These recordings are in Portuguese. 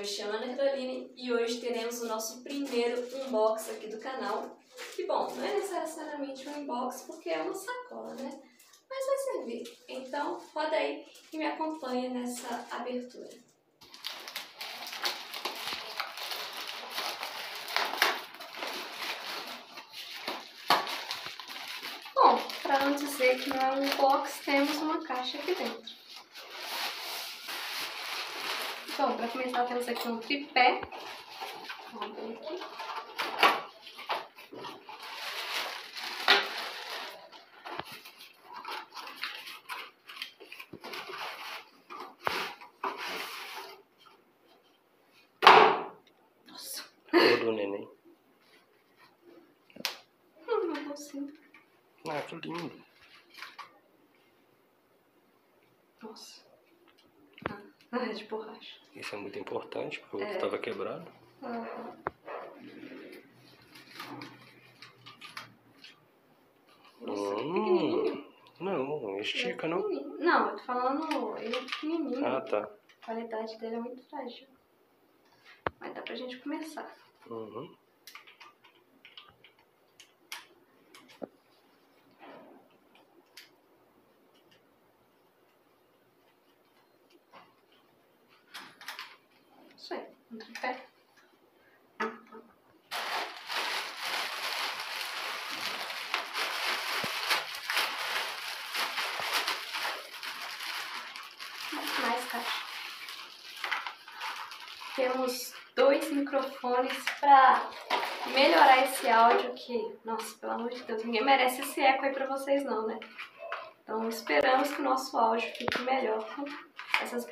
me chamo Ana Caroline e hoje teremos o nosso primeiro unbox aqui do canal. Que bom, não é necessariamente um unbox porque é uma sacola, né? Mas vai servir. Então, roda aí e me acompanha nessa abertura. Bom, para não dizer que não é um unbox, temos uma caixa aqui dentro. Então, para começar, temos aqui um tripé. Vamos ver aqui. Nossa. do neném. Hum, uma bolsinha. Ah, que lindo. Nossa. Ah, é de borracha. Isso é muito importante, porque o É. outro estava quebrado. Aham. Nossa, pequenininho. Hum, não, estica, não? Não, eu tô falando, ele é pequenininho. Ah, tá. A qualidade dele é muito frágil. Mas dá pra gente começar. Uhum. Isso aí, um tripé. Mais caixa. Temos dois microfones para melhorar esse áudio aqui. Nossa, pelo amor de Deus, ninguém merece esse eco aí pra vocês não, né? Então esperamos que o nosso áudio fique melhor com essas,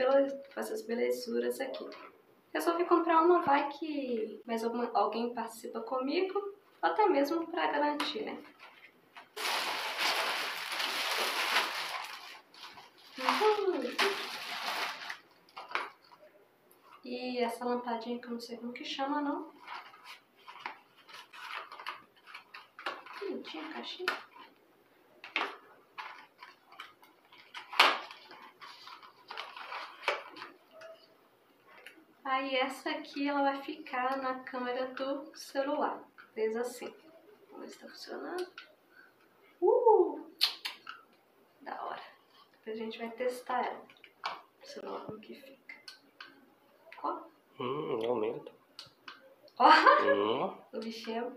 essas belezuras aqui. Resolvi comprar uma, vai que mais alguma... alguém participa comigo, até mesmo para garantir, né? E essa lampadinha que eu não sei como que chama, não. Ih, tinha caixinha. Aí essa aqui ela vai ficar na câmera do celular, presa assim. Vamos ver se tá funcionando. Uh! Da hora. Depois a gente vai testar ela. O celular como que fica. Ó, Hum, aumenta. ó, Hum, o bichinho,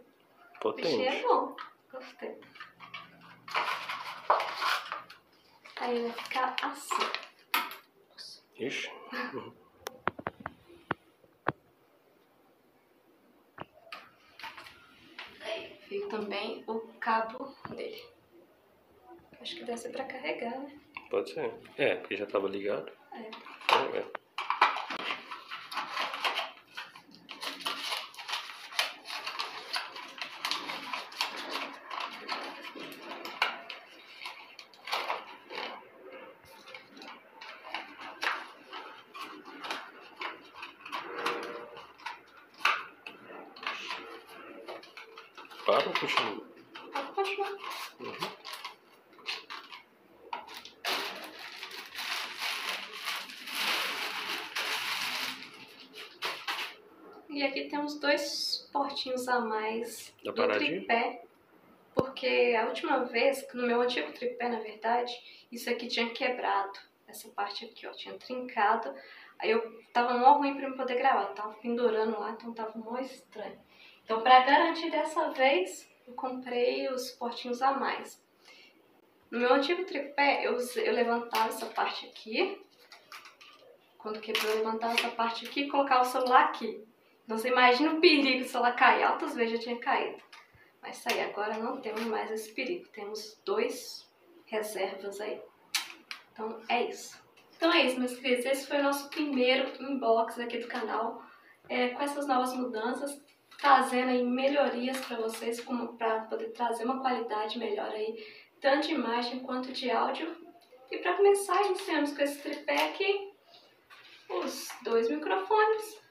o bichinho é potente. bom. Gostei. Aí vai ficar assim. Ixi. Aí veio também o cabo dele. Acho que deve ser pra carregar, né? Pode ser. É, porque já estava ligado. É. Então, é. Para ou continua? Pode continuar. Uhum. E aqui temos dois portinhos a mais Da do paradinha? tripé. Porque a última vez, no meu antigo tripé, na verdade, isso aqui tinha quebrado. Essa parte aqui, ó, tinha trincado. Aí eu tava mó ruim pra eu poder gravar. Eu tava pendurando lá, então tava mó estranho. Então, pra garantir dessa vez, eu comprei os portinhos a mais. No meu antigo tripé, eu, eu levantava essa parte aqui. Quando quebrou, eu levantava essa parte aqui e colocava o celular aqui. Então você imagina o perigo se ela cair. Altas vezes já tinha caído. Mas isso aí, agora não temos mais esse perigo. Temos dois reservas aí. Então é isso. Então é isso, meus queridos. Esse foi o nosso primeiro inbox aqui do canal. É, com essas novas mudanças, trazendo aí melhorias para vocês, para poder trazer uma qualidade melhor aí, tanto de imagem quanto de áudio. E para começar, iniciamos com esse tripé aqui, os dois microfones,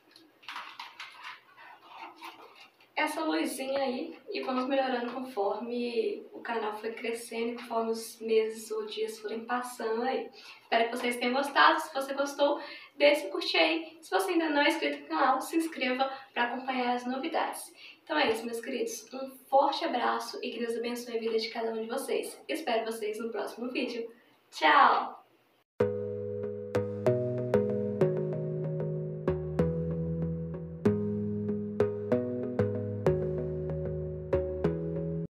essa luzinha aí e vamos melhorando conforme o canal for crescendo, conforme os meses ou dias forem passando aí. Espero que vocês tenham gostado. Se você gostou, deixe seu curtir aí. Se você ainda não é inscrito no canal, se inscreva para acompanhar as novidades. Então é isso, meus queridos. Um forte abraço e que Deus abençoe a vida de cada um de vocês. Espero vocês no próximo vídeo. Tchau!